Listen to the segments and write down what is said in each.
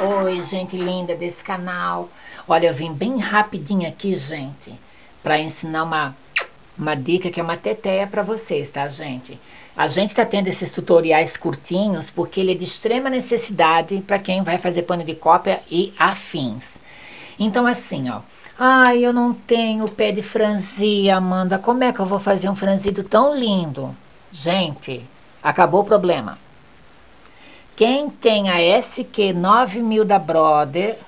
Oi, gente linda desse canal. Olha, eu vim bem rapidinho aqui, gente, para ensinar uma, uma dica que é uma teteia para vocês, tá, gente? A gente está tendo esses tutoriais curtinhos porque ele é de extrema necessidade para quem vai fazer pano de cópia e afins. Então, assim, ó. Ai, eu não tenho pé de franzia, Amanda. Como é que eu vou fazer um franzido tão lindo? Gente, acabou o problema. Quem tem a SQ9000 da Brother,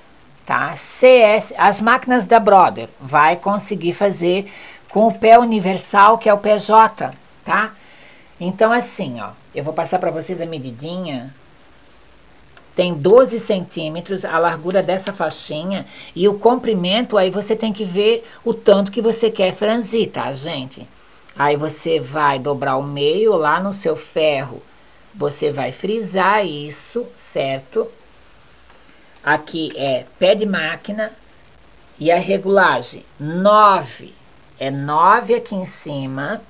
tá? CS, as máquinas da Brother, vai conseguir fazer com o pé universal, que é o PJ, tá? Então, assim, ó, eu vou passar para vocês a medidinha. Tem 12 centímetros a largura dessa faixinha e o comprimento, aí você tem que ver o tanto que você quer franzir, tá, gente? Aí você vai dobrar o meio lá no seu ferro você vai frisar isso, certo? Aqui é pé de máquina e a regulagem 9 é 9 aqui em cima,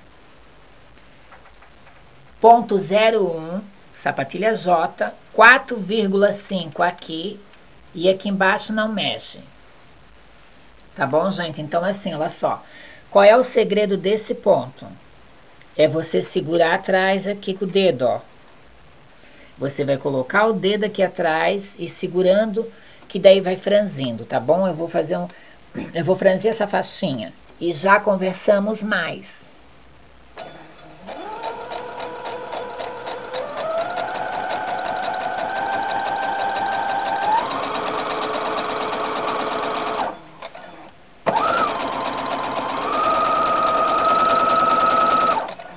ponto 01, sapatilha J, 4,5 aqui e aqui embaixo não mexe. Tá bom, gente? Então, assim, olha só. Qual é o segredo desse ponto? É você segurar atrás aqui com o dedo, ó. Você vai colocar o dedo aqui atrás e segurando, que daí vai franzindo, tá bom? Eu vou fazer um... Eu vou franzir essa faixinha. E já conversamos mais.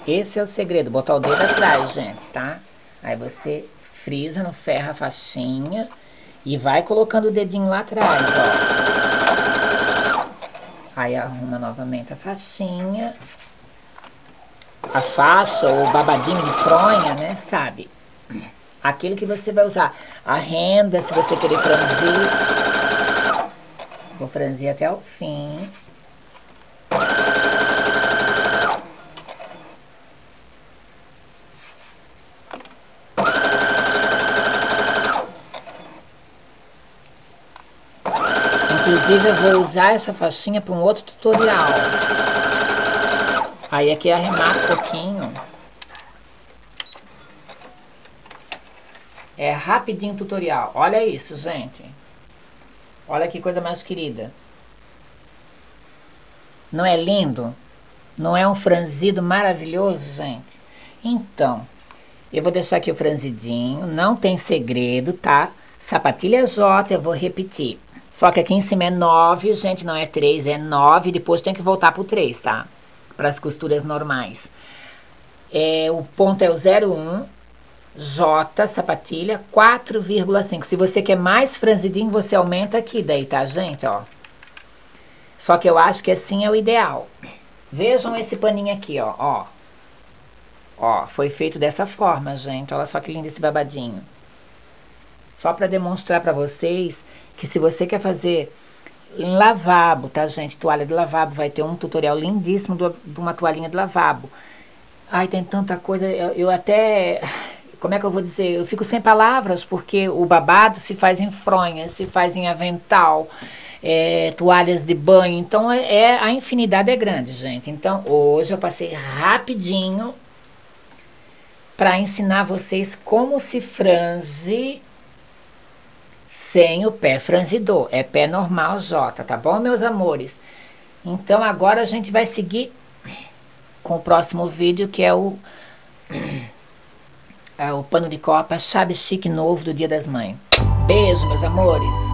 Esse é o segredo, botar o dedo atrás, gente, tá? Aí você frisa no ferro a faixinha e vai colocando o dedinho lá atrás, ó. Aí arruma novamente a faixinha. A faixa ou babadinho de fronha, né, sabe? Aquele que você vai usar. A renda, se você querer franzir. Vou franzir até o fim. Inclusive eu vou usar essa faixinha para um outro tutorial. Aí aqui arremata um pouquinho. É rapidinho tutorial. Olha isso, gente. Olha que coisa mais querida. Não é lindo? Não é um franzido maravilhoso, gente? Então, eu vou deixar aqui o franzidinho. Não tem segredo, tá? Sapatilha J, eu vou repetir. Só que aqui em cima é 9, gente, não é 3, é 9. Depois tem que voltar pro 3, tá? Para as costuras normais. É, o ponto é o 01, J, sapatilha, 4,5. Se você quer mais franzidinho, você aumenta aqui daí, tá, gente? Ó. Só que eu acho que assim é o ideal. Vejam esse paninho aqui, ó. Ó, ó foi feito dessa forma, gente. Olha só que lindo esse babadinho. Só para demonstrar para vocês que se você quer fazer lavabo, tá, gente? Toalha de lavabo, vai ter um tutorial lindíssimo de uma toalhinha de lavabo. Ai, tem tanta coisa, eu, eu até, como é que eu vou dizer? Eu fico sem palavras, porque o babado se faz em fronha, se faz em avental, é, toalhas de banho, então é, é, a infinidade é grande, gente. Então, hoje eu passei rapidinho para ensinar vocês como se franze sem o pé franzidor. É pé normal J, tá bom, meus amores? Então, agora a gente vai seguir com o próximo vídeo, que é o, é o pano de copa chave chique novo do Dia das Mães. Beijo, meus amores!